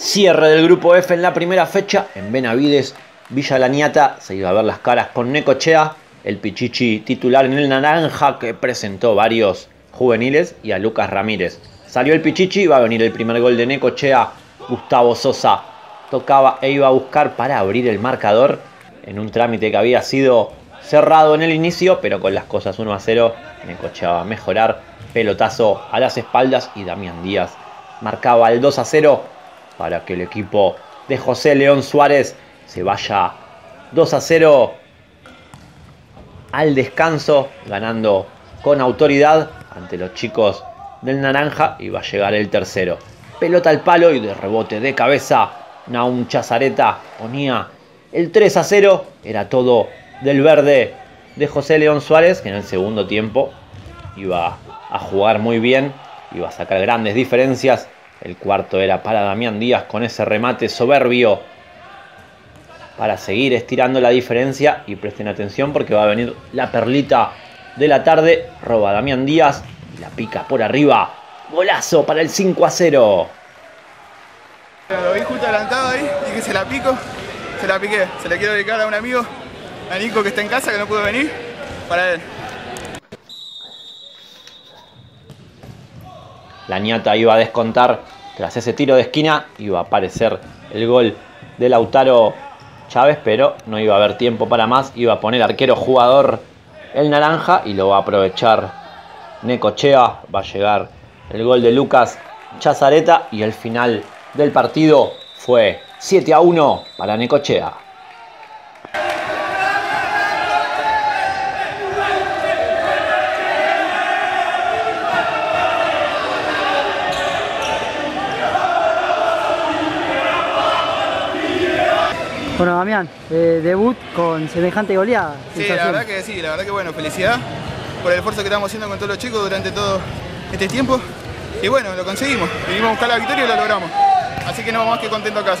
Cierre del grupo F en la primera fecha en Benavides, Villa Laniata. Se iba a ver las caras con Necochea, el Pichichi titular en el naranja que presentó varios juveniles y a Lucas Ramírez. Salió el Pichichi, va a venir el primer gol de Necochea. Gustavo Sosa tocaba e iba a buscar para abrir el marcador en un trámite que había sido cerrado en el inicio, pero con las cosas 1 a 0. Necochea va a mejorar. Pelotazo a las espaldas y Damián Díaz marcaba el 2 a 0 para que el equipo de José León Suárez se vaya 2 a 0 al descanso, ganando con autoridad ante los chicos del Naranja y va a llegar el tercero. Pelota al palo y de rebote de cabeza, Naum Chazareta ponía el 3 a 0. Era todo del verde de José León Suárez, que en el segundo tiempo iba a jugar muy bien, iba a sacar grandes diferencias el cuarto era para Damián Díaz con ese remate soberbio para seguir estirando la diferencia y presten atención porque va a venir la perlita de la tarde. Roba Damián Díaz y la pica por arriba. Golazo para el 5 a 0. Lo vi justo adelantado ahí, dije se la pico, se la piqué. Se la quiero dedicar a un amigo, a Nico que está en casa que no pudo venir, para él. La ñata iba a descontar tras ese tiro de esquina. Iba a aparecer el gol de Lautaro Chávez, pero no iba a haber tiempo para más. Iba a poner arquero jugador el naranja y lo va a aprovechar Necochea. Va a llegar el gol de Lucas Chazareta y el final del partido fue 7 a 1 para Necochea. Bueno, Damián, eh, debut con semejante goleada. Sí, la verdad que sí, la verdad que bueno, felicidad por el esfuerzo que estamos haciendo con todos los chicos durante todo este tiempo. Y bueno, lo conseguimos. Venimos a buscar la victoria y lo logramos. Así que no vamos más que contento a casa.